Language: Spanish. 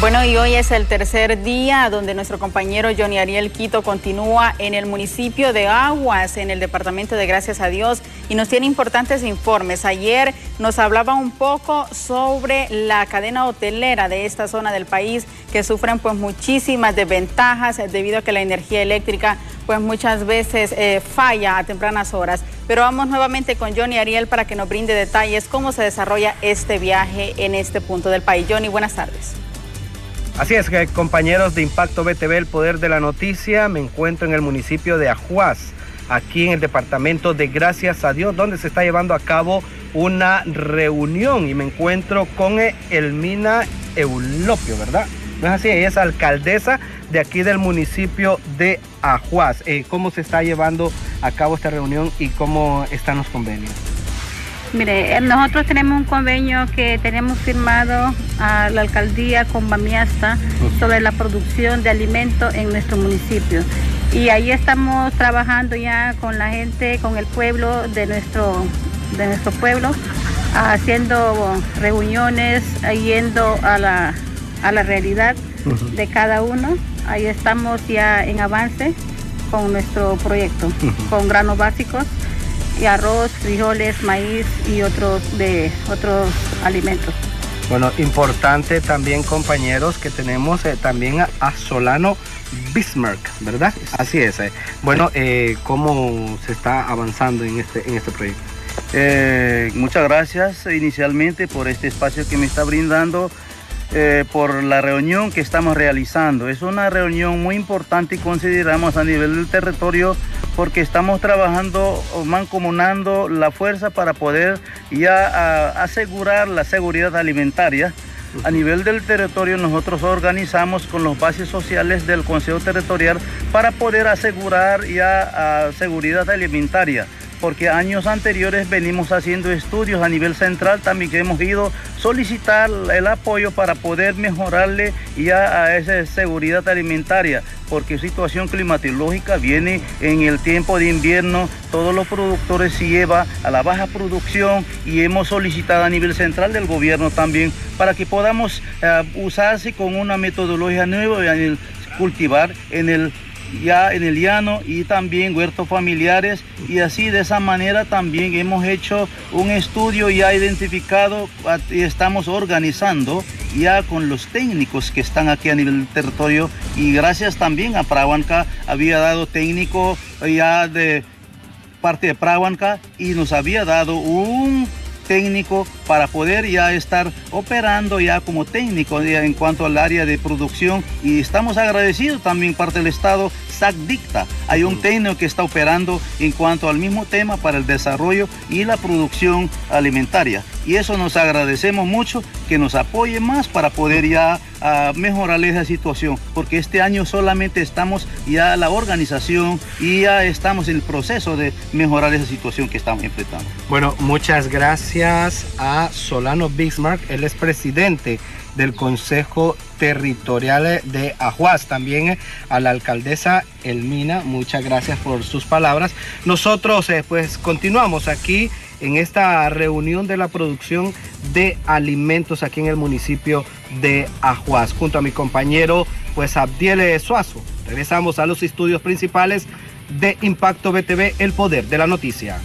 Bueno, y hoy es el tercer día donde nuestro compañero Johnny Ariel Quito continúa en el municipio de Aguas, en el departamento de Gracias a Dios, y nos tiene importantes informes. Ayer nos hablaba un poco sobre la cadena hotelera de esta zona del país que sufren pues muchísimas desventajas debido a que la energía eléctrica pues muchas veces eh, falla a tempranas horas. Pero vamos nuevamente con Johnny Ariel para que nos brinde detalles cómo se desarrolla este viaje en este punto del país. Johnny, buenas tardes. Así es, que compañeros de Impacto BTV, el poder de la noticia, me encuentro en el municipio de Ajuaz, aquí en el departamento de Gracias a Dios, donde se está llevando a cabo una reunión y me encuentro con Elmina Eulopio, ¿verdad? No es así, ella es alcaldesa de aquí del municipio de Ajuaz. Eh, ¿Cómo se está llevando a cabo esta reunión y cómo están los convenios? Mire, eh, nosotros tenemos un convenio que tenemos firmado a la alcaldía con Bamiasta sobre la producción de alimentos en nuestro municipio. Y ahí estamos trabajando ya con la gente, con el pueblo de nuestro, de nuestro pueblo, haciendo reuniones, yendo a la, a la realidad de cada uno. Ahí estamos ya en avance con nuestro proyecto, con granos básicos y arroz, frijoles, maíz y otros de otros alimentos. Bueno, importante también compañeros que tenemos eh, también a, Solano Bismarck, ¿verdad? Así es. Eh. Bueno, eh, ¿cómo se está avanzando en este, en este proyecto? muchas gracias inicialmente por este espacio que me está brindando eh, por la reunión que estamos realizando. Es una reunión muy importante y consideramos a nivel del territorio porque estamos trabajando mancomunando la fuerza para poder ya asegurar la seguridad alimentaria. A nivel del territorio nosotros organizamos con los bases sociales del Consejo Territorial para poder asegurar ya seguridad alimentaria porque años anteriores venimos haciendo estudios a nivel central también que hemos ido solicitar el apoyo para poder mejorarle ya a esa seguridad alimentaria, porque situación climatológica viene en el tiempo de invierno, todos los productores se lleva a la baja producción y hemos solicitado a nivel central del gobierno también para que podamos eh, usarse con una metodología nueva y cultivar en el ya en el llano y también huertos familiares. Y así de esa manera también hemos hecho un estudio ya identificado y estamos organizando ya con los técnicos que están aquí a nivel del territorio. Y gracias también a Prahuanca había dado técnico ya de parte de Prahuanca y nos había dado un técnico para poder ya estar operando ya como técnico en cuanto al área de producción. Y estamos agradecidos también parte del Estado SACDICTA. Hay un técnico que está operando en cuanto al mismo tema para el desarrollo y la producción alimentaria. Y eso nos agradecemos mucho que nos apoye más para poder ya ah, mejorar esa situación, porque este año solamente estamos ya la organización y ya estamos en el proceso de mejorar esa situación que estamos enfrentando. Bueno, muchas gracias a Solano Bismarck, él es presidente del Consejo Territorial de Ajuaz. También a la alcaldesa Elmina, muchas gracias por sus palabras. Nosotros eh, pues continuamos aquí en esta reunión de la producción de alimentos aquí en el municipio de Ajuaz, junto a mi compañero pues Abdiel Suazo. Regresamos a los estudios principales de Impacto BTV, el poder de la noticia.